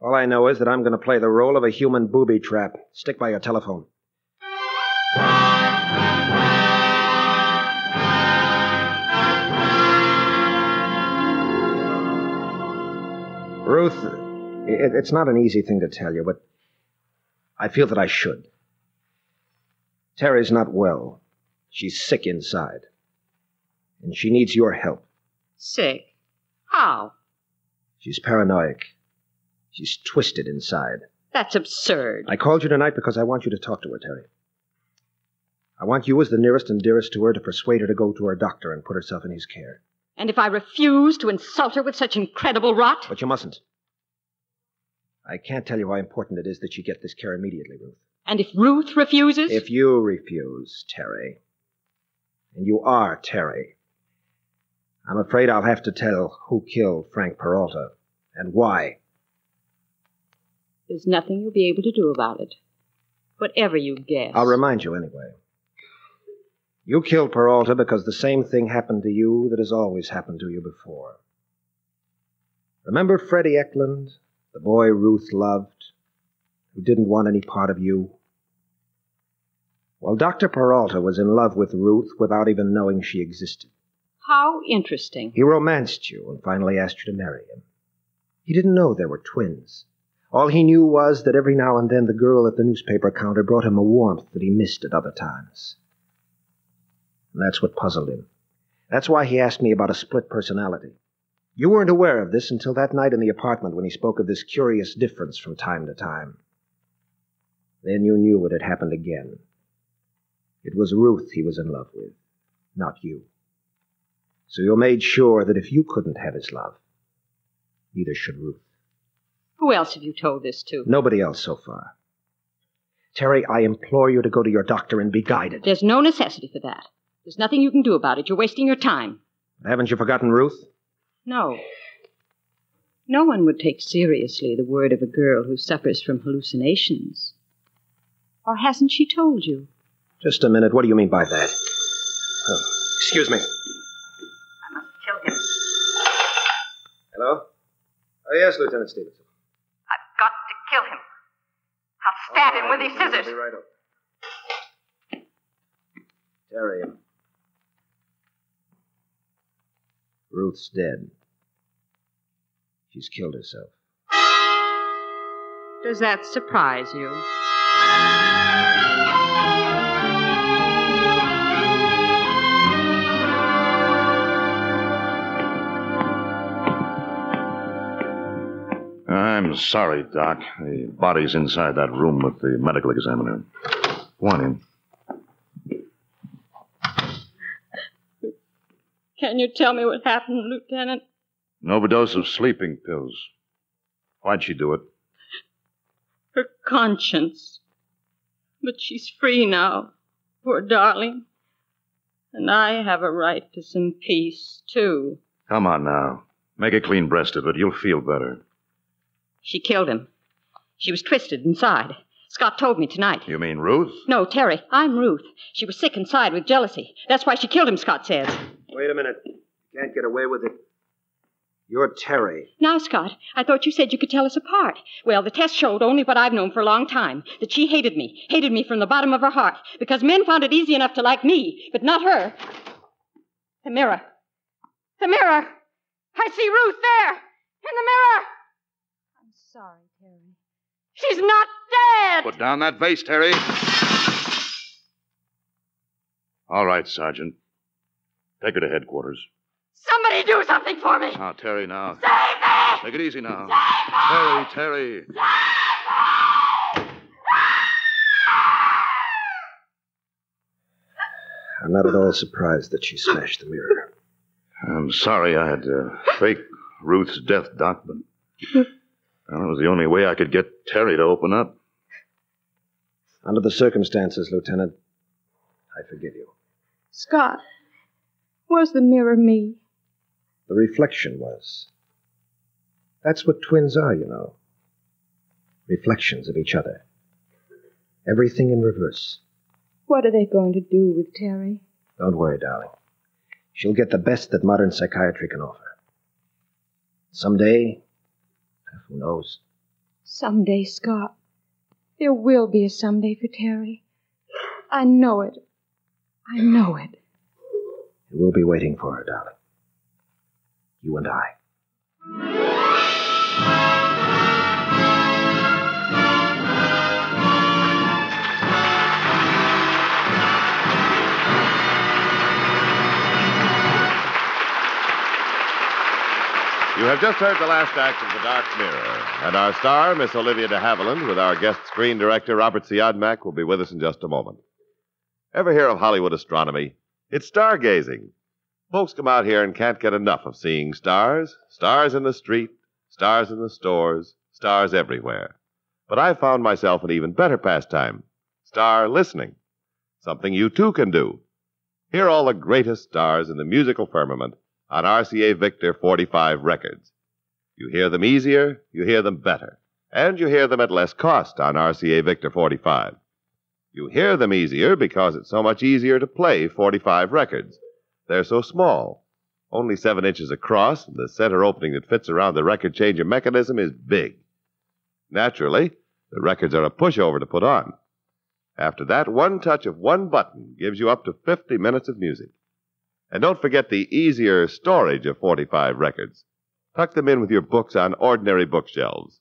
All I know is that I'm going to play the role of a human booby trap. Stick by your telephone. Ruth, it, it's not an easy thing to tell you, but I feel that I should. Terry's not well. She's sick inside. And she needs your help. Sick? How? She's paranoid. She's twisted inside. That's absurd. I called you tonight because I want you to talk to her, Terry. I want you, as the nearest and dearest to her, to persuade her to go to her doctor and put herself in his care. And if I refuse to insult her with such incredible rot? But you mustn't. I can't tell you how important it is that she get this care immediately, Ruth. And if Ruth refuses? If you refuse, Terry, and you are Terry, I'm afraid I'll have to tell who killed Frank Peralta and why. There's nothing you'll be able to do about it. Whatever you guess. I'll remind you anyway. You killed Peralta because the same thing happened to you that has always happened to you before. Remember Freddie Eklund, the boy Ruth loved, who didn't want any part of you? Well, Dr. Peralta was in love with Ruth without even knowing she existed. How interesting. He romanced you and finally asked you to marry him. He didn't know there were twins. All he knew was that every now and then the girl at the newspaper counter brought him a warmth that he missed at other times. And that's what puzzled him. That's why he asked me about a split personality. You weren't aware of this until that night in the apartment when he spoke of this curious difference from time to time. Then you knew what had happened again. It was Ruth he was in love with, not you. So you made sure that if you couldn't have his love, neither should Ruth. Who else have you told this to? Nobody else so far. Terry, I implore you to go to your doctor and be guided. There's no necessity for that. There's nothing you can do about it. You're wasting your time. Haven't you forgotten Ruth? No. No one would take seriously the word of a girl who suffers from hallucinations. Or hasn't she told you? Just a minute. What do you mean by that? Oh, excuse me. Oh, yes, Lieutenant Stevenson. I've got to kill him. I'll stab him with these I'll scissors. be right over. Terry. Ruth's dead. She's killed herself. Does that surprise you? I'm sorry, Doc. The body's inside that room with the medical examiner. Go on in. Can you tell me what happened, Lieutenant? An overdose of sleeping pills. Why'd she do it? Her conscience. But she's free now, poor darling. And I have a right to some peace, too. Come on now. Make a clean breast of it. You'll feel better. She killed him. She was twisted inside. Scott told me tonight. You mean Ruth? No, Terry. I'm Ruth. She was sick inside with jealousy. That's why she killed him, Scott says. Wait a minute. You can't get away with it. You're Terry. Now, Scott, I thought you said you could tell us apart. Well, the test showed only what I've known for a long time that she hated me, hated me from the bottom of her heart, because men found it easy enough to like me, but not her. The mirror. The mirror! I see Ruth there! In the mirror! I'm sorry, Terry. She's not dead! Put down that vase, Terry. All right, Sergeant. Take her to headquarters. Somebody do something for me! Now, Terry, now. Save me! Take it easy now. Save me! Terry, Terry. Save me! I'm not at all surprised that she smashed the mirror. I'm sorry I had to fake Ruth's death, Doc, but well, it was the only way I could get Terry to open up. Under the circumstances, Lieutenant, I forgive you. Scott, was the mirror me? The reflection was. That's what twins are, you know. Reflections of each other. Everything in reverse. What are they going to do with Terry? Don't worry, darling. She'll get the best that modern psychiatry can offer. Someday, who knows? Someday, Scott. There will be a someday for Terry. I know it. I know it. We'll be waiting for her, darling. You and I. You have just heard the last act of The Dark Mirror, and our star, Miss Olivia de Havilland, with our guest screen director, Robert Siodmak, will be with us in just a moment. Ever hear of Hollywood astronomy? It's stargazing. Folks come out here and can't get enough of seeing stars. Stars in the street, stars in the stores, stars everywhere. But I've found myself an even better pastime star listening. Something you too can do. Hear all the greatest stars in the musical firmament on RCA Victor 45 records. You hear them easier, you hear them better, and you hear them at less cost on RCA Victor 45. You hear them easier because it's so much easier to play 45 records. They're so small, only 7 inches across, and the center opening that fits around the record changer mechanism is big. Naturally, the records are a pushover to put on. After that, one touch of one button gives you up to 50 minutes of music. And don't forget the easier storage of 45 records. Tuck them in with your books on ordinary bookshelves.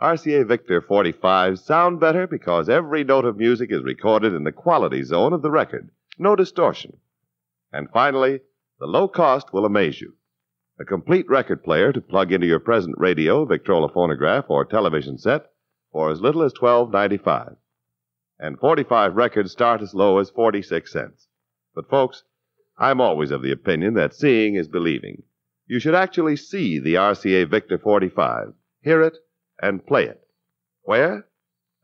RCA Victor 45s sound better because every note of music is recorded in the quality zone of the record. No distortion. And finally, the low cost will amaze you. A complete record player to plug into your present radio, Victrola phonograph, or television set for as little as $12.95. And 45 records start as low as 46 cents. But folks, I'm always of the opinion that seeing is believing. You should actually see the RCA Victor 45, hear it, and play it. Where?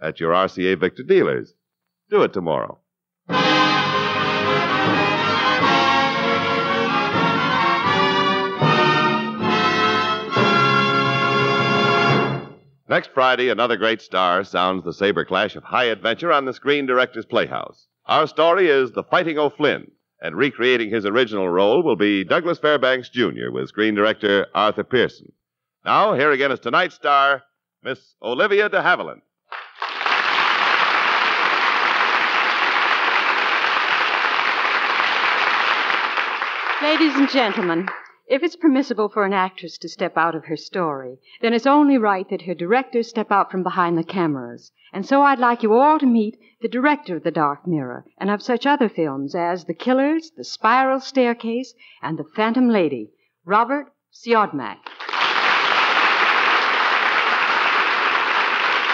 At your RCA Victor dealers. Do it tomorrow. Next Friday, another great star sounds the saber clash of high adventure on the Screen Director's Playhouse. Our story is The Fighting O'Flynn, and recreating his original role will be Douglas Fairbanks Jr. with screen director Arthur Pierson. Now, here again is tonight's star, Miss Olivia de Havilland. Ladies and gentlemen, If it's permissible for an actress to step out of her story, then it's only right that her directors step out from behind the cameras. And so I'd like you all to meet the director of The Dark Mirror and of such other films as The Killers, The Spiral Staircase, and The Phantom Lady, Robert Siodmak.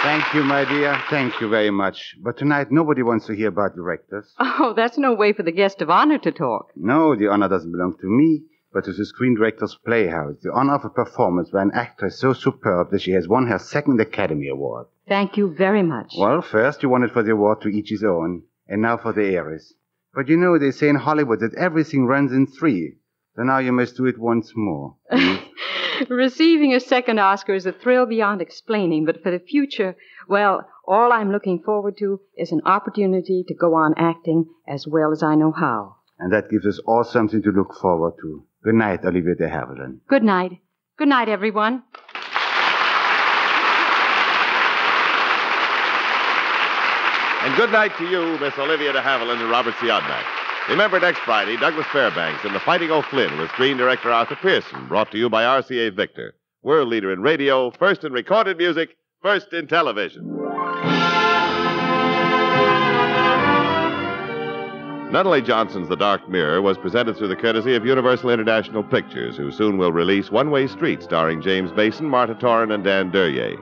Thank you, my dear. Thank you very much. But tonight, nobody wants to hear about directors. Oh, that's no way for the guest of honor to talk. No, the honor doesn't belong to me, but to the Screen Directors Playhouse. The honor of a performance by an actress so superb that she has won her second Academy Award. Thank you very much. Well, first you wanted for the award to each his own, and now for the heiress. But you know, they say in Hollywood that everything runs in three. So now you must do it once more. Hmm? Receiving a second Oscar is a thrill beyond explaining, but for the future, well, all I'm looking forward to is an opportunity to go on acting as well as I know how. And that gives us all something to look forward to. Good night, Olivia de Havilland. Good night. Good night, everyone. And good night to you, Miss Olivia de Havilland and Robert Siodmak. Remember next Friday, Douglas Fairbanks in The Fighting O'Flynn with screen director Arthur Pierson, brought to you by RCA Victor, world leader in radio, first in recorded music, first in television. Nunnally Johnson's The Dark Mirror was presented through the courtesy of Universal International Pictures, who soon will release One Way Street, starring James Mason, Marta Toren, and Dan Duryea.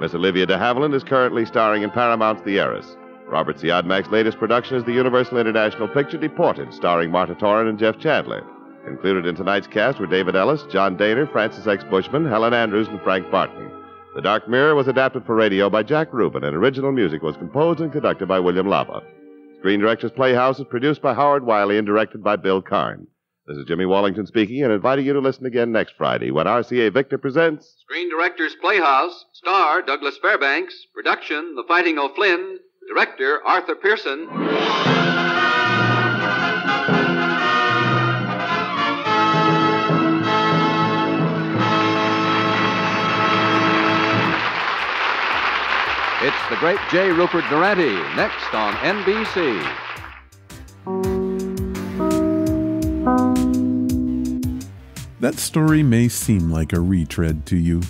Miss Olivia de Havilland is currently starring in Paramount's The Heiress. Robert Siodmak's latest production is the Universal International picture Deported, starring Marta Toren and Jeff Chandler. Included in tonight's cast were David Ellis, John Dehner, Francis X. Bushman, Helen Andrews, and Frank Barton. The Dark Mirror was adapted for radio by Jack Rubin, and original music was composed and conducted by William Lava. Screen Directors Playhouse is produced by Howard Wiley and directed by Bill Karn. This is Jimmy Wallington speaking and inviting you to listen again next Friday when RCA Victor presents Screen Directors Playhouse, star Douglas Fairbanks, production The Fighting O'Flynn, director Arthur Pierson. It's the great J. Rupert Durante, next on NBC. That story may seem like a retread to you,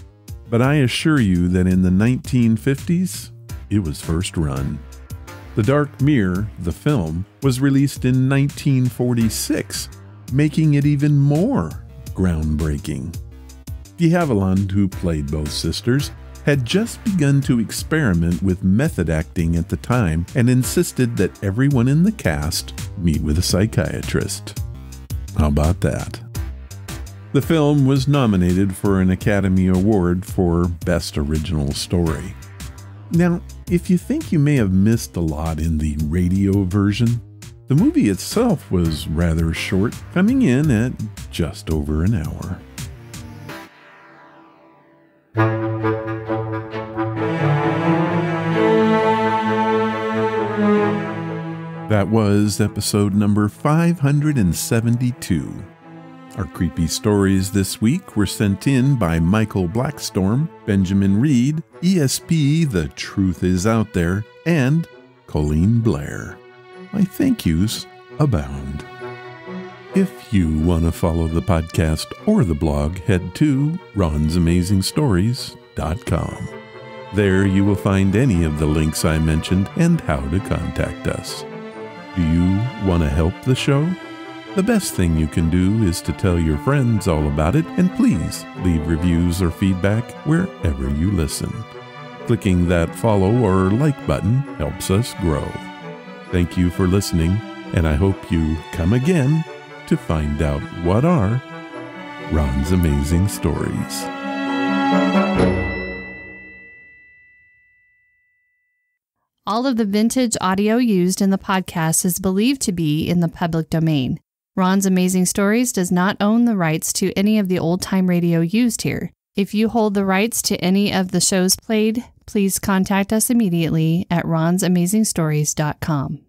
but I assure you that in the 1950s, it was first run. The Dark Mirror, the film, was released in 1946, making it even more groundbreaking. De Havilland, who played both sisters, had just begun to experiment with method acting at the time and insisted that everyone in the cast meet with a psychiatrist. How about that? The film was nominated for an Academy Award for Best Original Story. Now, if you think you may have missed a lot in the radio version, the movie itself was rather short, coming in at just over an hour. That was episode number 572. Our creepy stories this week were sent in by Michael Blackstorm, Benjamin Reed, ESP The Truth Is Out There, and Colleen Blair. My thank yous abound. If you want to follow the podcast or the blog, head to ronsamazingstories.com. There you will find any of the links I mentioned and how to contact us. Do you want to help the show? The best thing you can do is to tell your friends all about it and please leave reviews or feedback wherever you listen. Clicking that follow or like button helps us grow. Thank you for listening, and I hope you come again to find out what are Ron's amazing stories. All of the vintage audio used in the podcast is believed to be in the public domain. Ron's Amazing Stories does not own the rights to any of the old time radio used here. If you hold the rights to any of the shows played, please contact us immediately at ronsamazingstories.com.